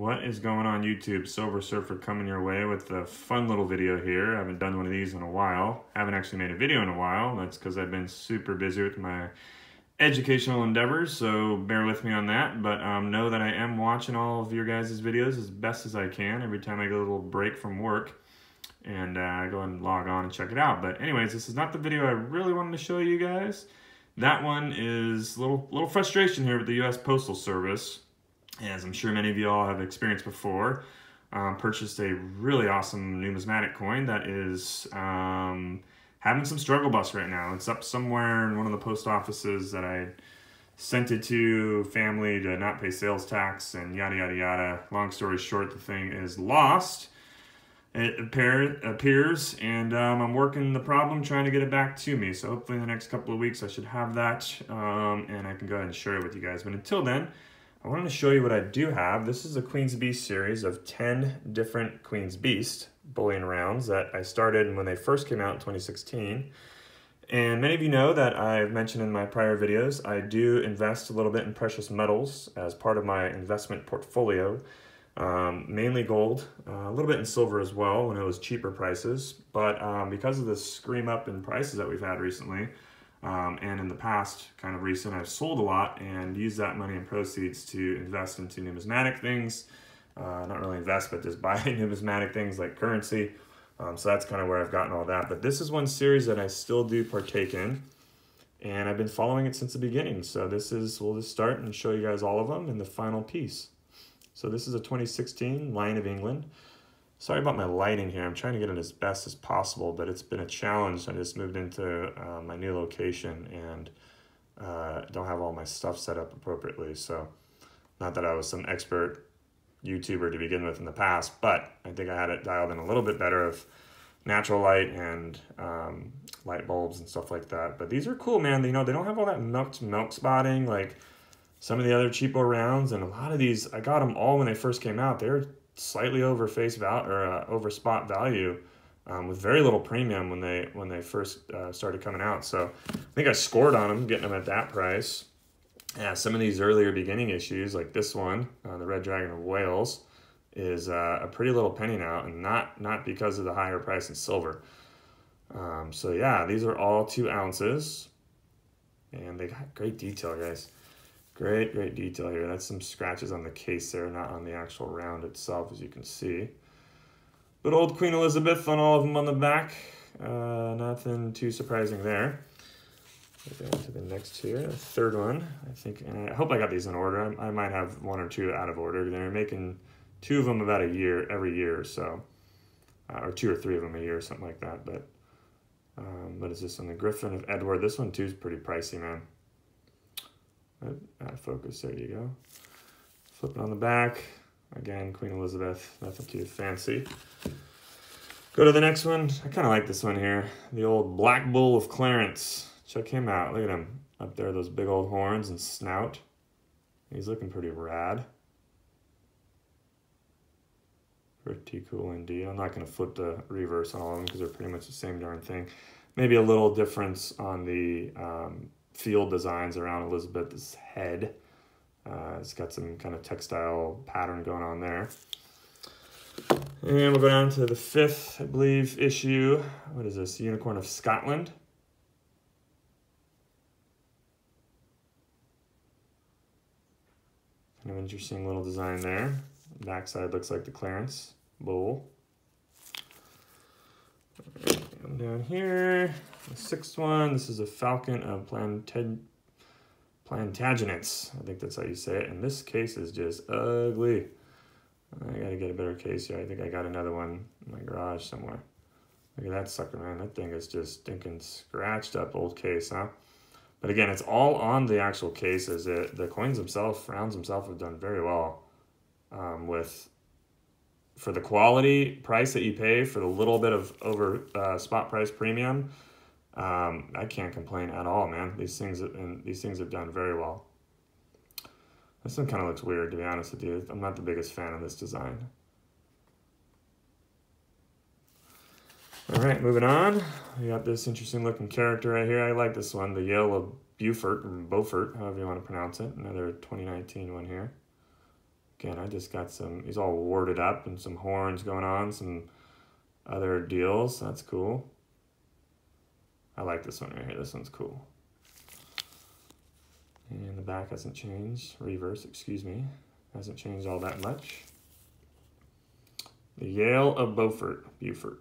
What is going on YouTube? Silver Surfer coming your way with a fun little video here. I haven't done one of these in a while. I haven't actually made a video in a while. That's because I've been super busy with my educational endeavors, so bear with me on that. But um, know that I am watching all of your guys' videos as best as I can every time I get a little break from work. And uh, go and log on and check it out. But anyways, this is not the video I really wanted to show you guys. That one is a little, little frustration here with the U.S. Postal Service as I'm sure many of you all have experienced before, um, purchased a really awesome numismatic coin that is um, having some struggle bus right now. It's up somewhere in one of the post offices that I sent it to family to not pay sales tax and yada yada yada. Long story short, the thing is lost. It appear, appears, and um, I'm working the problem trying to get it back to me. So hopefully in the next couple of weeks I should have that, um, and I can go ahead and share it with you guys. But until then, I wanted to show you what I do have. This is a Queen's Beast series of 10 different Queen's Beast bullion rounds that I started when they first came out in 2016. And many of you know that I've mentioned in my prior videos, I do invest a little bit in precious metals as part of my investment portfolio. Um, mainly gold, uh, a little bit in silver as well when it was cheaper prices. But um, because of the scream up in prices that we've had recently, um, and in the past, kind of recent, I've sold a lot and used that money and proceeds to invest into numismatic things. Uh, not really invest, but just buy numismatic things like currency. Um, so that's kind of where I've gotten all that. But this is one series that I still do partake in. And I've been following it since the beginning. So this is, we'll just start and show you guys all of them in the final piece. So this is a 2016 Lion of England. Sorry about my lighting here. I'm trying to get it as best as possible, but it's been a challenge. I just moved into uh, my new location and uh, don't have all my stuff set up appropriately. So, not that I was some expert YouTuber to begin with in the past, but I think I had it dialed in a little bit better of natural light and um, light bulbs and stuff like that. But these are cool, man. You know, they don't have all that milk milk spotting like some of the other cheapo rounds, and a lot of these I got them all when they first came out. They're slightly over face value or uh, over spot value um, with very little premium when they when they first uh, started coming out. So I think I scored on them getting them at that price. Yeah, some of these earlier beginning issues, like this one, uh, the Red Dragon of Wales, is uh, a pretty little penny now, and not not because of the higher price in silver. Um, so yeah, these are all two ounces, and they got great detail, guys. Great, great detail here. That's some scratches on the case there, not on the actual round itself, as you can see. But old Queen Elizabeth on all of them on the back. Uh, nothing too surprising there. Go to the next here, the third one. I think, and I hope I got these in order. I, I, might have one or two out of order. They're making two of them about a year, every year or so. Uh, or two or three of them a year, or something like that. But um, what is this one? The Griffin of Edward. This one too is pretty pricey, man. Out of focus, there you go. Flip it on the back. Again, Queen Elizabeth, nothing too fancy. Go to the next one. I kind of like this one here. The old Black Bull of Clarence. Check him out. Look at him up there, those big old horns and snout. He's looking pretty rad. Pretty cool indeed. I'm not going to flip the reverse on all of them because they're pretty much the same darn thing. Maybe a little difference on the um, field designs around Elizabeth's head. Uh, it's got some kind of textile pattern going on there. And we'll go down to the fifth, I believe, issue. What is this? Unicorn of Scotland. Kind of interesting little design there. Backside looks like the Clarence bowl. Down here, the sixth one, this is a falcon of Planted Plantagenets. I think that's how you say it. And this case is just ugly. I gotta get a better case here. I think I got another one in my garage somewhere. Look at that sucker, man. That thing is just stinking scratched up old case, huh? But again, it's all on the actual cases. It, the coins themselves, rounds themselves have done very well um, with for the quality price that you pay for the little bit of over uh, spot price premium, um, I can't complain at all, man. These things and these things have done very well. This one kind of looks weird, to be honest with you. I'm not the biggest fan of this design. All right, moving on. We got this interesting looking character right here. I like this one, the Yale of Beaufort, or Beaufort, however you want to pronounce it. Another 2019 one here. Again, I just got some, he's all warded up and some horns going on, some other deals. That's cool. I like this one right here. This one's cool. And the back hasn't changed. Reverse, excuse me. Hasn't changed all that much. The Yale of Beaufort. Beaufort.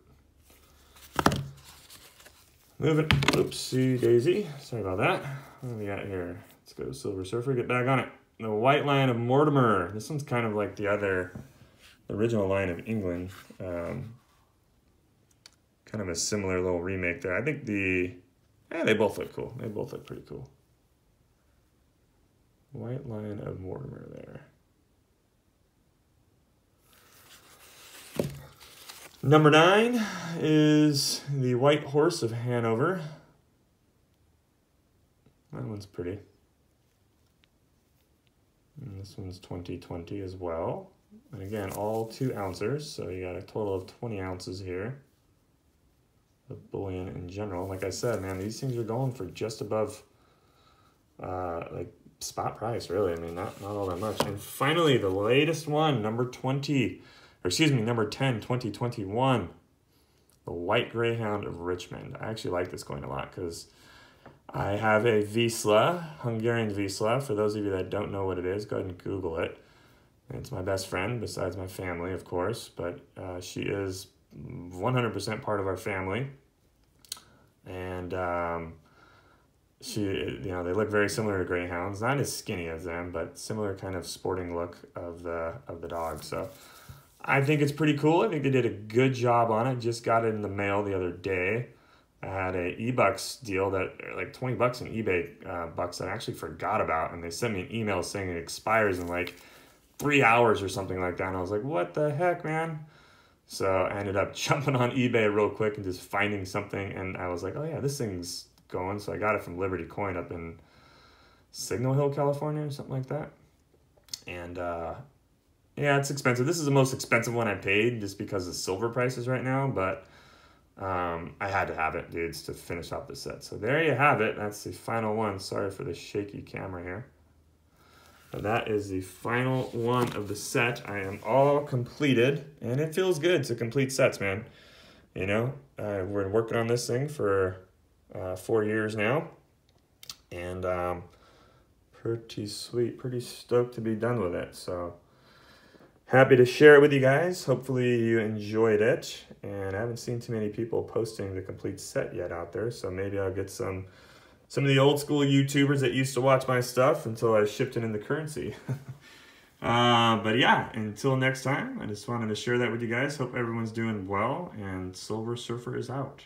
Moving. Oopsie daisy. Sorry about that. What do we got here? Let's go Silver Surfer. Get back on it. The White Lion of Mortimer. This one's kind of like the other, the original Lion of England. Um, kind of a similar little remake there. I think the, yeah, they both look cool. They both look pretty cool. White Lion of Mortimer there. Number nine is the White Horse of Hanover. That one's pretty. And this one's 2020 as well. And again, all two ounces, so you got a total of 20 ounces here of bullion in general. Like I said, man, these things are going for just above uh, like spot price, really. I mean, not, not all that much. And finally, the latest one, number 20, or excuse me, number 10, 2021, the White Greyhound of Richmond. I actually like this coin a lot because I have a Vizsla, Hungarian Vizsla. For those of you that don't know what it is, go ahead and Google it. It's my best friend, besides my family, of course, but uh, she is 100% part of our family. And um, she, you know, they look very similar to greyhounds. Not as skinny as them, but similar kind of sporting look of the of the dog. So I think it's pretty cool. I think they did a good job on it. Just got it in the mail the other day. I had a eBucks deal that like 20 bucks in eBay uh, bucks that I actually forgot about. And they sent me an email saying it expires in like three hours or something like that. And I was like, what the heck, man? So I ended up jumping on eBay real quick and just finding something. And I was like, oh yeah, this thing's going. So I got it from Liberty Coin up in Signal Hill, California, or something like that. And uh, yeah, it's expensive. This is the most expensive one I paid just because of silver prices right now. But um, I had to have it, dudes, to finish off the set. So there you have it. That's the final one. Sorry for the shaky camera here. But that is the final one of the set. I am all completed, and it feels good to complete sets, man. You know, uh, we're working on this thing for uh, four years now, and um, pretty sweet, pretty stoked to be done with it. So happy to share it with you guys. Hopefully you enjoyed it, and I haven't seen too many people posting the complete set yet out there, so maybe I'll get some some of the old school YouTubers that used to watch my stuff until I shipped it in the currency. uh, but yeah, until next time, I just wanted to share that with you guys. Hope everyone's doing well, and Silver Surfer is out.